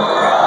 Wow.